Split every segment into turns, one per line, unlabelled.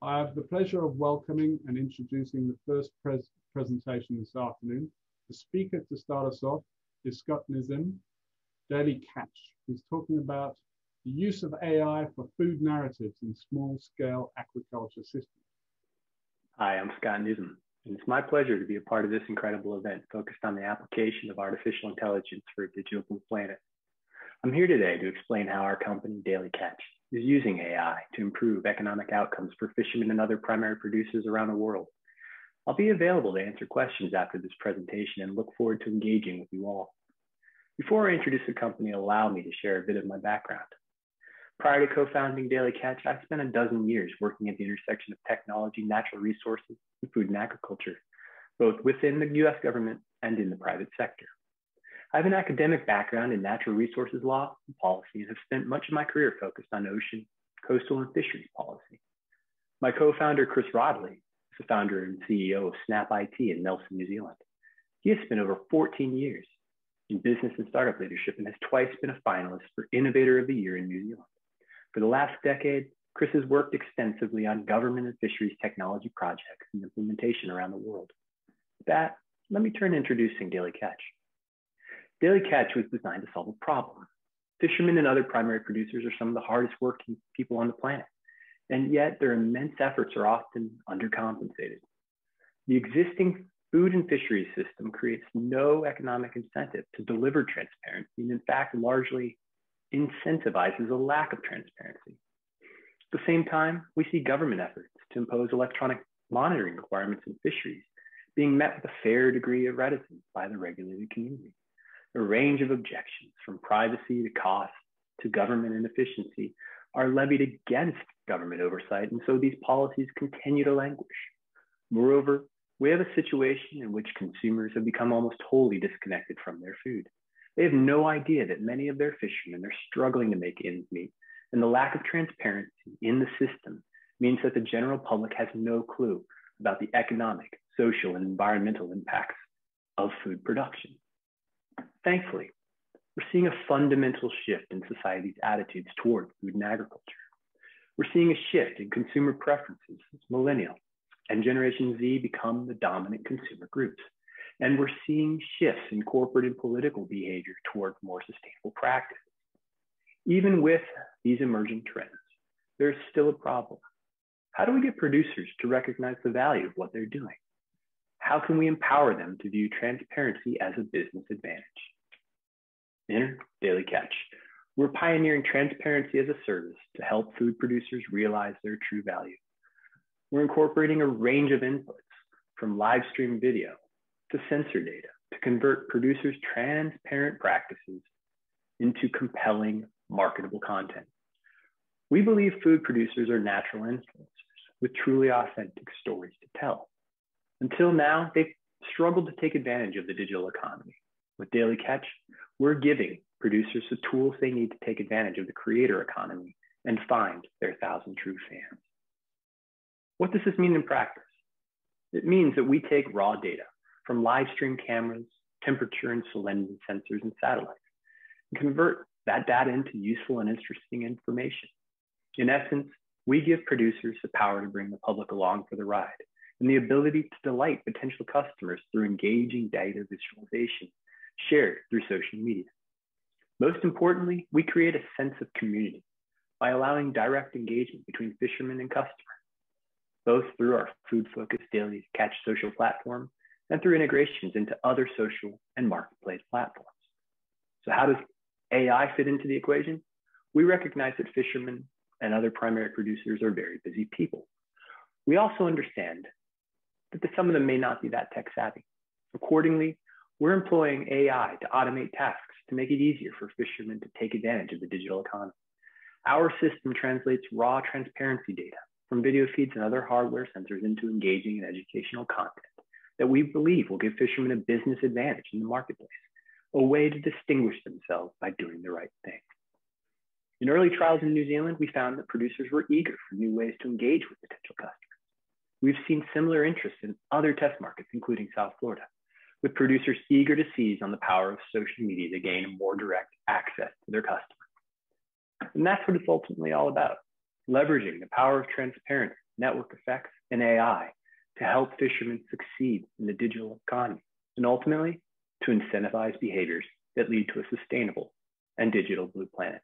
I have the pleasure of welcoming and introducing the first pres presentation this afternoon. The speaker to start us off is Scott Nuzum, Daily Catch. He's talking about the use of AI for food narratives in small-scale aquaculture systems.
Hi, I'm Scott Nuzum, and it's my pleasure to be a part of this incredible event focused on the application of artificial intelligence for a digital planet. I'm here today to explain how our company, Daily Catch, is using AI to improve economic outcomes for fishermen and other primary producers around the world. I'll be available to answer questions after this presentation and look forward to engaging with you all. Before I introduce the company, allow me to share a bit of my background. Prior to co-founding Daily Catch, I spent a dozen years working at the intersection of technology, natural resources, and food and agriculture, both within the US government and in the private sector. I have an academic background in natural resources law and policy and have spent much of my career focused on ocean, coastal, and fisheries policy. My co-founder, Chris Rodley, is the founder and CEO of Snap IT in Nelson, New Zealand. He has spent over 14 years in business and startup leadership and has twice been a finalist for Innovator of the Year in New Zealand. For the last decade, Chris has worked extensively on government and fisheries technology projects and implementation around the world. With that, let me turn to introducing Daily Catch. Daily Catch was designed to solve a problem. Fishermen and other primary producers are some of the hardest working people on the planet, and yet their immense efforts are often undercompensated. The existing food and fisheries system creates no economic incentive to deliver transparency, and in fact, largely incentivizes a lack of transparency. At the same time, we see government efforts to impose electronic monitoring requirements in fisheries being met with a fair degree of reticence by the regulated community a range of objections from privacy to cost to government inefficiency are levied against government oversight, and so these policies continue to languish. Moreover, we have a situation in which consumers have become almost wholly disconnected from their food. They have no idea that many of their fishermen are struggling to make ends meet, and the lack of transparency in the system means that the general public has no clue about the economic, social, and environmental impacts of food production. Thankfully, we're seeing a fundamental shift in society's attitudes toward food and agriculture. We're seeing a shift in consumer preferences as millennials and Generation Z become the dominant consumer groups. And we're seeing shifts in corporate and political behavior toward more sustainable practices. Even with these emerging trends, there's still a problem. How do we get producers to recognize the value of what they're doing? How can we empower them to view transparency as a business advantage? In Daily Catch, we're pioneering transparency as a service to help food producers realize their true value. We're incorporating a range of inputs from live stream video to sensor data to convert producers' transparent practices into compelling, marketable content. We believe food producers are natural influencers with truly authentic stories to tell. Until now, they've struggled to take advantage of the digital economy. With Daily Catch, we're giving producers the tools they need to take advantage of the creator economy and find their thousand true fans. What does this mean in practice? It means that we take raw data from live stream cameras, temperature and salinity sensors, and satellites, and convert that data into useful and interesting information. In essence, we give producers the power to bring the public along for the ride and the ability to delight potential customers through engaging data visualization shared through social media. Most importantly, we create a sense of community by allowing direct engagement between fishermen and customers, both through our food-focused daily catch social platform and through integrations into other social and marketplace platforms. So how does AI fit into the equation? We recognize that fishermen and other primary producers are very busy people. We also understand that some of them may not be that tech savvy. Accordingly, we're employing AI to automate tasks to make it easier for fishermen to take advantage of the digital economy. Our system translates raw transparency data from video feeds and other hardware sensors into engaging and educational content that we believe will give fishermen a business advantage in the marketplace, a way to distinguish themselves by doing the right thing. In early trials in New Zealand, we found that producers were eager for new ways to engage with the. We've seen similar interest in other test markets, including South Florida, with producers eager to seize on the power of social media to gain more direct access to their customers. And that's what it's ultimately all about leveraging the power of transparency network effects, and AI to help fishermen succeed in the digital economy and ultimately to incentivize behaviors that lead to a sustainable and digital blue planet.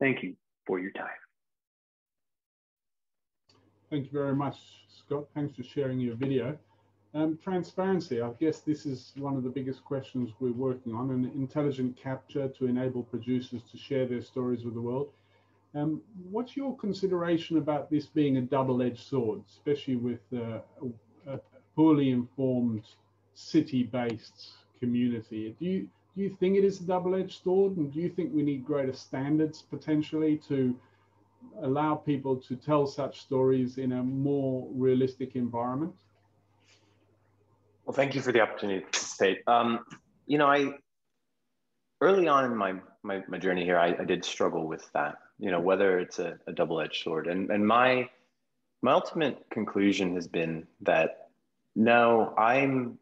Thank you for your time.
Thank you very much, Scott. Thanks for sharing your video. Um, transparency, I guess this is one of the biggest questions we're working on, and intelligent capture to enable producers to share their stories with the world. Um, what's your consideration about this being a double-edged sword, especially with uh, a, a, poorly informed city-based community? Do you do you think it is a double-edged sword, and do you think we need greater standards potentially to allow people to tell such stories in a more realistic environment?
Well, thank you for the opportunity to participate. Um, you know, I early on in my my, my journey here, I, I, did struggle with that. You know, whether it's a, a double-edged sword, and and my my ultimate conclusion has been that no, I'm.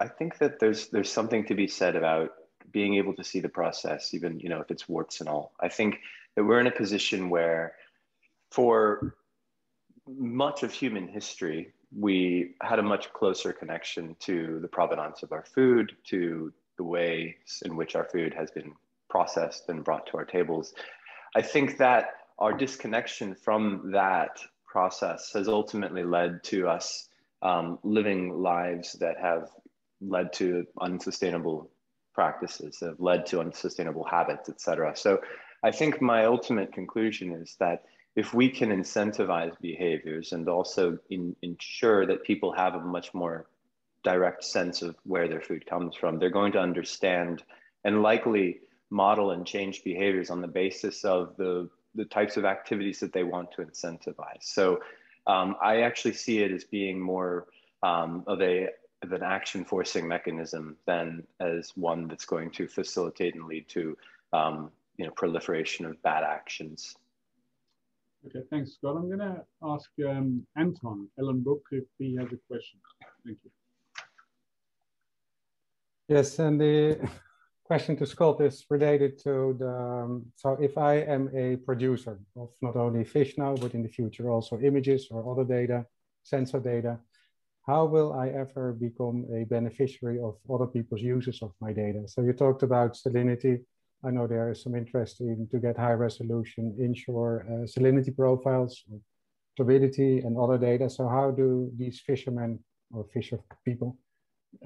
I think that there's there's something to be said about being able to see the process, even you know if it's warts and all. I think that we're in a position where, for much of human history, we had a much closer connection to the provenance of our food, to the ways in which our food has been processed and brought to our tables. I think that our disconnection from that process has ultimately led to us um, living lives that have led to unsustainable practices, have led to unsustainable habits, et cetera. So I think my ultimate conclusion is that if we can incentivize behaviors and also in, ensure that people have a much more direct sense of where their food comes from, they're going to understand and likely model and change behaviors on the basis of the, the types of activities that they want to incentivize. So um, I actually see it as being more um, of a of an action forcing mechanism than as one that's going to facilitate and lead to um, you know proliferation of bad actions.
Okay, thanks, Scott. I'm going to ask um, Anton Ellenbroek if he has a question. Thank you.
Yes, and the question to Scott is related to the, um, so if I am a producer of not only fish now, but in the future also images or other data, sensor data, how will I ever become a beneficiary of other people's uses of my data? So you talked about salinity. I know there is some interest in to get high resolution inshore uh, salinity profiles, turbidity and other data. So how do these fishermen or fisher people,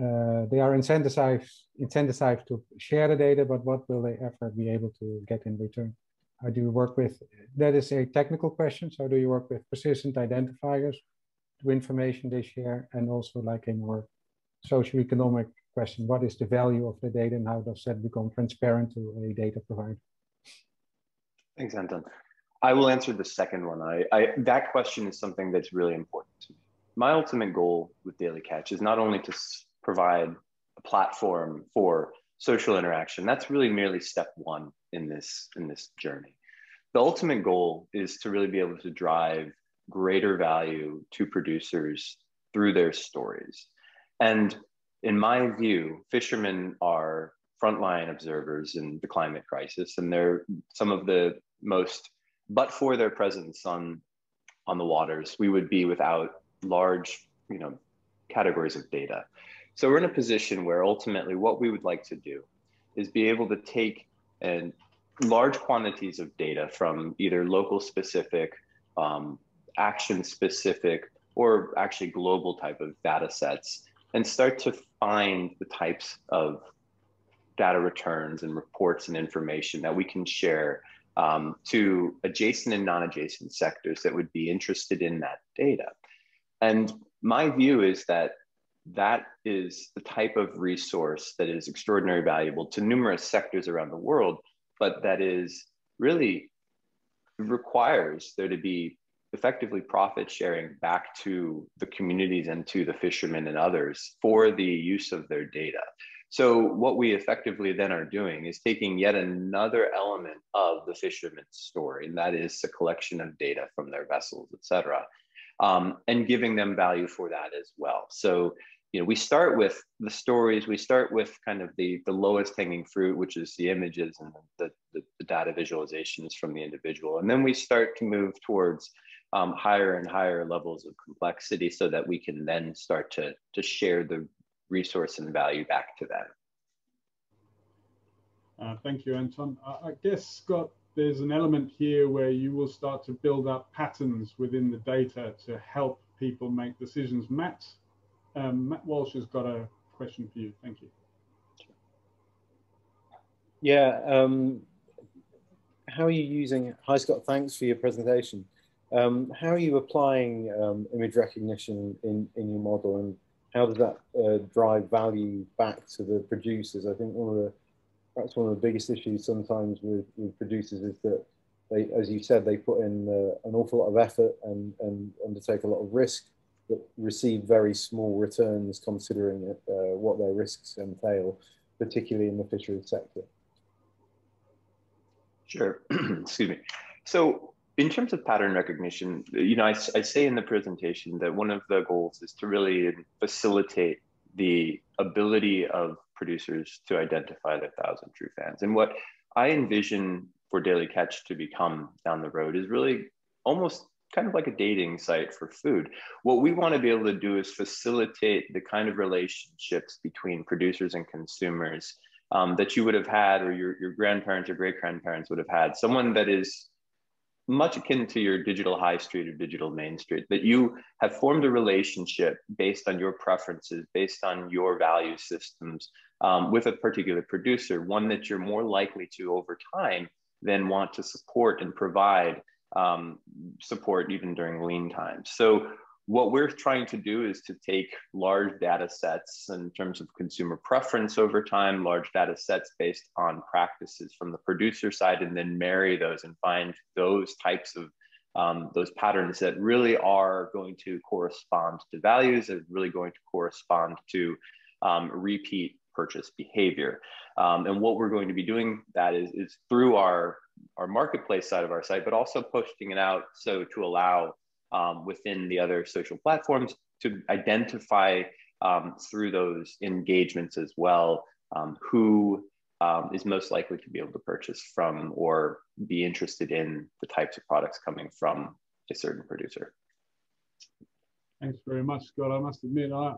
uh, they are incentivized, incentivized to share the data, but what will they ever be able to get in return? How do you work with, that is a technical question. So do you work with persistent identifiers to information they share and also like a more socio-economic question. What is the value of the data and how does that become transparent to a data provider?
Thanks, Anton. I will answer the second one. I, I, that question is something that's really important to me. My ultimate goal with Daily Catch is not only to provide a platform for social interaction. That's really merely step one in this in this journey. The ultimate goal is to really be able to drive greater value to producers through their stories. And in my view, fishermen are frontline observers in the climate crisis, and they're some of the most, but for their presence on, on the waters, we would be without large, you know, categories of data. So we're in a position where ultimately what we would like to do is be able to take and large quantities of data from either local specific, um, action specific, or actually global type of data sets and start to find the types of data returns and reports and information that we can share um, to adjacent and non-adjacent sectors that would be interested in that data. And my view is that that is the type of resource that is extraordinarily valuable to numerous sectors around the world, but that is really requires there to be effectively profit sharing back to the communities and to the fishermen and others for the use of their data. So what we effectively then are doing is taking yet another element of the fisherman's story, and that is the collection of data from their vessels, et cetera, um, and giving them value for that as well. So you know, we start with the stories, we start with kind of the, the lowest hanging fruit, which is the images and the, the, the data visualizations from the individual. And then we start to move towards um, higher and higher levels of complexity so that we can then start to, to share the resource and value back to them.
Uh, thank you, Anton. I guess, Scott, there's an element here where you will start to build up patterns within the data to help people make decisions. Matt, um, Matt Walsh has got a question for you. Thank you.
Yeah, um, how are you using, hi Scott, thanks for your presentation. Um, how are you applying um, image recognition in, in your model and how does that uh, drive value back to the producers? I think one of the, perhaps one of the biggest issues sometimes with, with producers is that they, as you said, they put in uh, an awful lot of effort and, and undertake a lot of risk, but receive very small returns considering uh, what their risks entail, particularly in the fisheries sector.
Sure. Excuse me. So in terms of pattern recognition, you know, I, I say in the presentation that one of the goals is to really facilitate the ability of producers to identify their thousand true fans. And what I envision for Daily Catch to become down the road is really almost kind of like a dating site for food. What we want to be able to do is facilitate the kind of relationships between producers and consumers um, that you would have had, or your, your grandparents or great grandparents would have had. Someone that is much akin to your digital high street or digital main street, that you have formed a relationship based on your preferences, based on your value systems um, with a particular producer, one that you're more likely to over time then want to support and provide um, support even during lean times. So what we're trying to do is to take large data sets in terms of consumer preference over time, large data sets based on practices from the producer side, and then marry those and find those types of um, those patterns that really are going to correspond to values, that really going to correspond to um, repeat purchase behavior. Um, and what we're going to be doing that is, is through our, our marketplace side of our site, but also posting it out so to allow um, within the other social platforms to identify um, through those engagements as well um, who um, is most likely to be able to purchase from or be interested in the types of products coming from a certain producer.
Thanks very much, Scott. I must admit, I,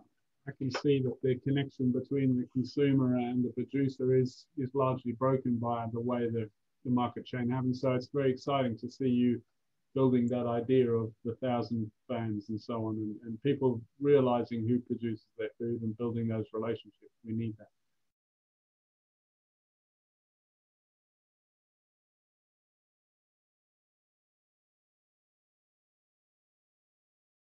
I can see that the connection between the consumer and the producer is, is largely broken by the way the, the market chain happens. So it's very exciting to see you building that idea of the thousand fans and so on, and, and people realizing who produces their food and building those relationships. We need that.